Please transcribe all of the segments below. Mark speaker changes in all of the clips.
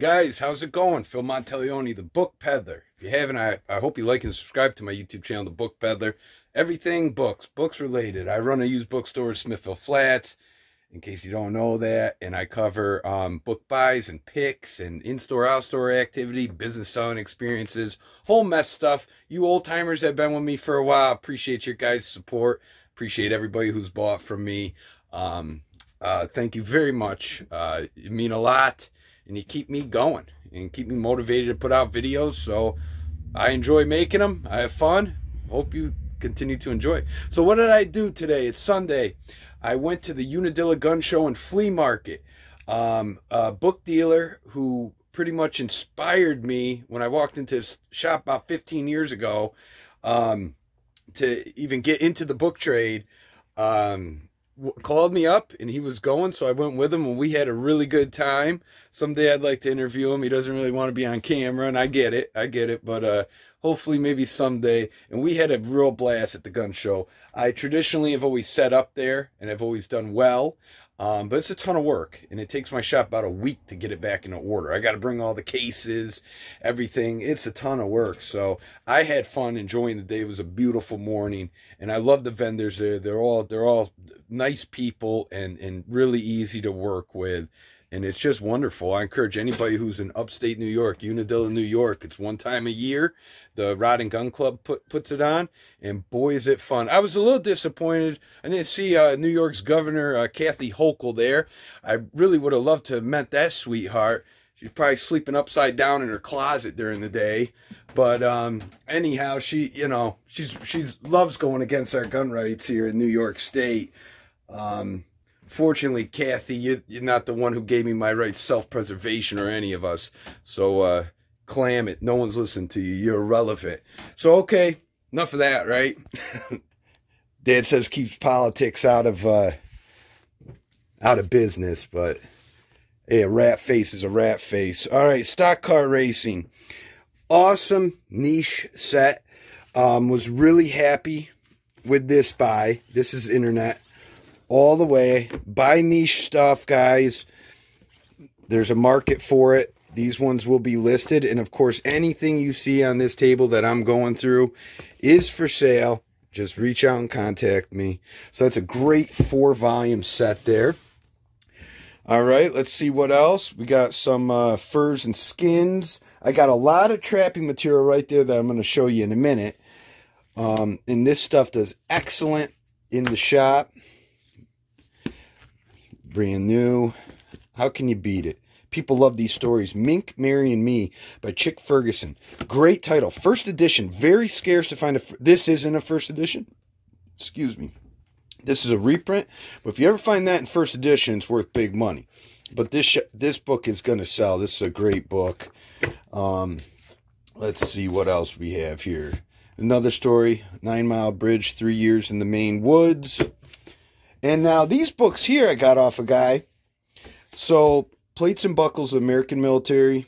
Speaker 1: Guys, how's it going? Phil Monteleone, the Book Peddler. If you haven't, I, I hope you like and subscribe to my YouTube channel, The Book Peddler. Everything books, books related. I run a used bookstore in Smithville Flats, in case you don't know that. And I cover um, book buys and picks and in-store, out-store activity, business selling experiences, whole mess stuff. You old-timers have been with me for a while. Appreciate your guys' support. Appreciate everybody who's bought from me. Um, uh, thank you very much. Uh, you mean a lot and you keep me going and keep me motivated to put out videos. So I enjoy making them. I have fun. Hope you continue to enjoy. So what did I do today? It's Sunday. I went to the Unadilla Gun Show and Flea Market. Um, a book dealer who pretty much inspired me when I walked into his shop about 15 years ago um, to even get into the book trade. Um, called me up and he was going so i went with him and we had a really good time. Someday i'd like to interview him. He doesn't really want to be on camera and i get it. I get it. But uh hopefully maybe someday and we had a real blast at the gun show i traditionally have always set up there and i've always done well um, but it's a ton of work, and it takes my shop about a week to get it back in order. I got to bring all the cases, everything. It's a ton of work. So I had fun enjoying the day. It was a beautiful morning, and I love the vendors there. They're all they're all nice people and and really easy to work with and it's just wonderful. I encourage anybody who's in upstate New York, Unadilla, New York. It's one time a year. The Rod and Gun Club put, puts it on, and boy, is it fun. I was a little disappointed. I didn't see uh, New York's Governor uh, Kathy Hochul there. I really would have loved to have met that sweetheart. She's probably sleeping upside down in her closet during the day. But um, anyhow, she, you know, she's she's loves going against our gun rights here in New York State. Um, fortunately, Kathy, you, are not the one who gave me my right self-preservation or any of us. So, uh, clam it. No one's listening to you. You're irrelevant. So, okay, enough of that, right? Dad says keeps politics out of, uh, out of business, but hey, a rat face is a rat face. All right, stock car racing. Awesome niche set. Um, was really happy with this buy. This is internet all the way. Buy niche stuff, guys. There's a market for it. These ones will be listed. And of course, anything you see on this table that I'm going through is for sale. Just reach out and contact me. So that's a great four volume set there. All right, let's see what else. We got some uh, furs and skins. I got a lot of trapping material right there that I'm going to show you in a minute. Um, and this stuff does excellent in the shop brand new. How can you beat it? People love these stories. Mink, Mary, and Me by Chick Ferguson. Great title. First edition. Very scarce to find a. This isn't a first edition. Excuse me. This is a reprint. But if you ever find that in first edition, it's worth big money. But this this book is going to sell. This is a great book. Um, let's see what else we have here. Another story. Nine Mile Bridge. Three years in the Maine woods. And now these books here I got off a guy. So plates and buckles of American military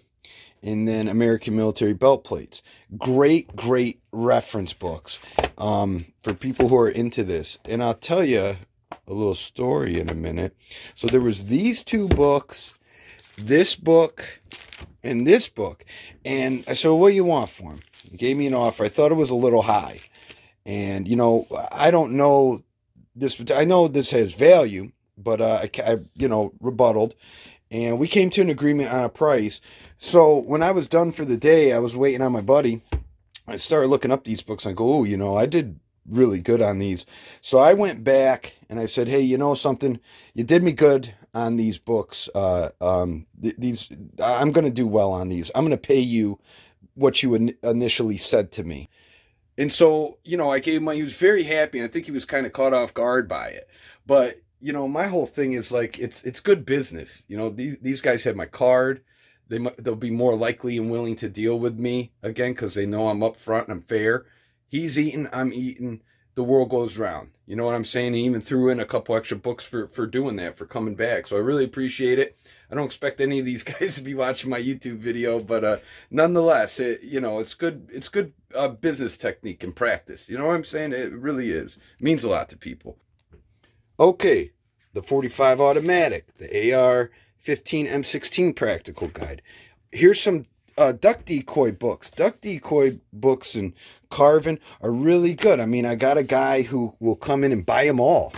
Speaker 1: and then American military belt plates. Great, great reference books um, for people who are into this. And I'll tell you a little story in a minute. So there was these two books, this book, and this book. And I said, what do you want for them? He gave me an offer. I thought it was a little high. And, you know, I don't know this I know this has value, but uh, I, I, you know, rebutted, and we came to an agreement on a price. So when I was done for the day, I was waiting on my buddy. I started looking up these books. And I go, oh, you know, I did really good on these. So I went back and I said, hey, you know something? You did me good on these books. Uh, um, th these I'm going to do well on these. I'm going to pay you what you in initially said to me. And so, you know, I gave him, he was very happy. And I think he was kind of caught off guard by it. But, you know, my whole thing is like, it's, it's good business. You know, these, these guys have my card. They, they'll be more likely and willing to deal with me again, because they know I'm upfront and I'm fair. He's eating, I'm eating the world goes round. You know what I'm saying? He even threw in a couple extra books for, for doing that, for coming back. So I really appreciate it. I don't expect any of these guys to be watching my YouTube video, but uh, nonetheless, it, you know, it's good. It's good uh, business technique and practice. You know what I'm saying? It really is. It means a lot to people. Okay, the 45 automatic, the AR 15 M16 practical guide. here's some uh, duck decoy books. Duck decoy books and carving are really good. I mean, I got a guy who will come in and buy them all.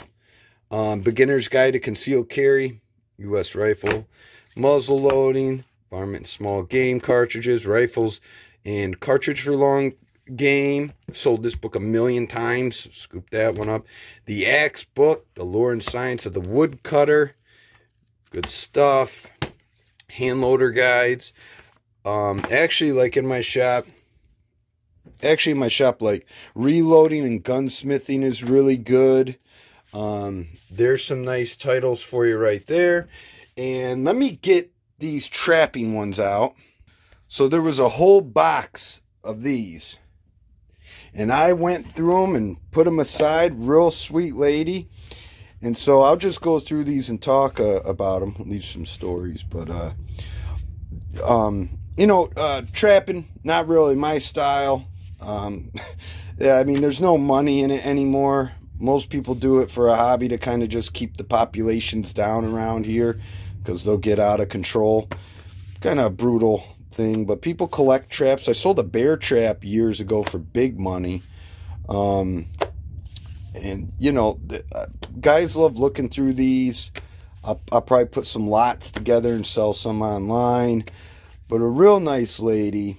Speaker 1: Um, Beginner's Guide to Concealed Carry, U.S. Rifle, muzzle loading, varmint small game cartridges, rifles, and cartridge for long game. Sold this book a million times. Scoop that one up. The Axe book, The Lore and Science of the Woodcutter. Good stuff. Handloader guides. Um, actually, like in my shop, actually in my shop, like reloading and gunsmithing is really good. Um, there's some nice titles for you right there. And let me get these trapping ones out. So there was a whole box of these. And I went through them and put them aside. Real sweet lady. And so I'll just go through these and talk uh, about them. Leave some stories. But, uh, um, you know, uh, trapping, not really my style. Um, yeah, I mean, there's no money in it anymore. Most people do it for a hobby to kind of just keep the populations down around here because they'll get out of control. Kind of a brutal thing, but people collect traps. I sold a bear trap years ago for big money. Um, and, you know, the, uh, guys love looking through these. I'll, I'll probably put some lots together and sell some online. But a real nice lady.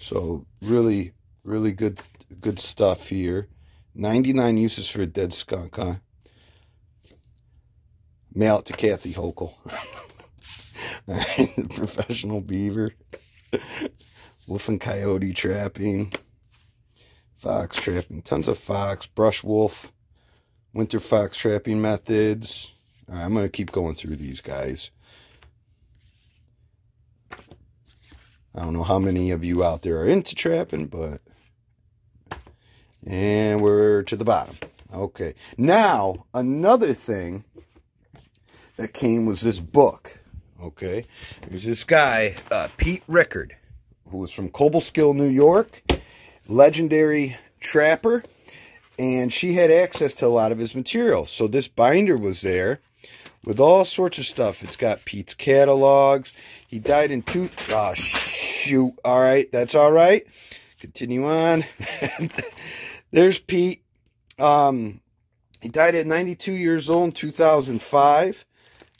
Speaker 1: So really, really good good stuff here. 99 uses for a dead skunk, huh? Mail it to Kathy Hochul. Alright, the professional beaver. Wolf and coyote trapping. Fox trapping. Tons of fox, brush wolf, winter fox trapping methods. I'm going to keep going through these guys. I don't know how many of you out there are into trapping, but... And we're to the bottom. Okay. Now, another thing that came was this book. Okay. There's this guy, uh, Pete Rickard, who was from Cobleskill, New York. Legendary trapper. And she had access to a lot of his material. So this binder was there with all sorts of stuff. It's got Pete's catalogs. He died in two. Oh, shoot. All right. That's all right. Continue on. There's Pete. Um, he died at 92 years old in 2005.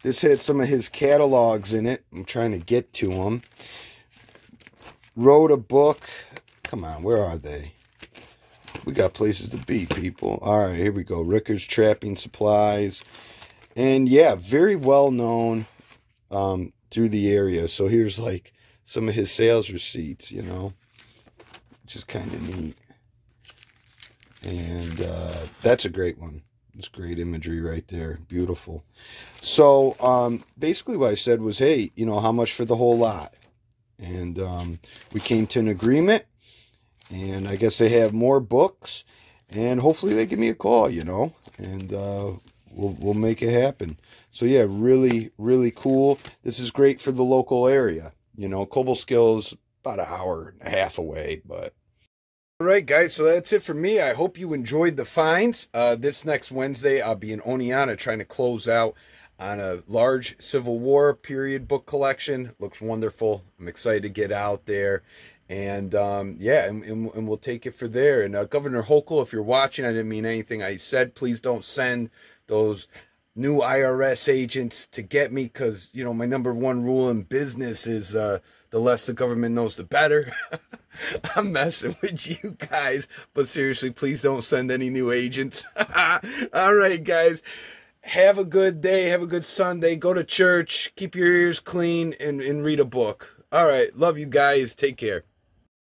Speaker 1: This had some of his catalogs in it. I'm trying to get to them. Wrote a book. Come on, where are they? We got places to be, people. All right, here we go. Rickard's Trapping Supplies. And yeah, very well known um, through the area. So here's like some of his sales receipts, you know, which is kind of neat. And uh, that's a great one. It's great imagery right there. Beautiful. So um, basically what I said was, hey, you know, how much for the whole lot? And um, we came to an agreement. And I guess they have more books. And hopefully they give me a call, you know. And uh, we'll, we'll make it happen. So yeah, really, really cool. This is great for the local area. You know, Cobleskill is about an hour and a half away, but. All right, guys, so that's it for me. I hope you enjoyed the finds. Uh, this next Wednesday, I'll be in Oneonta trying to close out on a large Civil War period book collection. Looks wonderful. I'm excited to get out there. And um, yeah, and, and, and, we'll take it for there. And uh, Governor Hochul, if you're watching, I didn't mean anything I said. Please don't send those new IRS agents to get me because, you know, my number one rule in business is uh, the less the government knows, the better. I'm messing with you guys, but seriously, please don't send any new agents. All right, guys. Have a good day. Have a good Sunday. Go to church. Keep your ears clean and, and read a book. All right. Love you guys. Take care.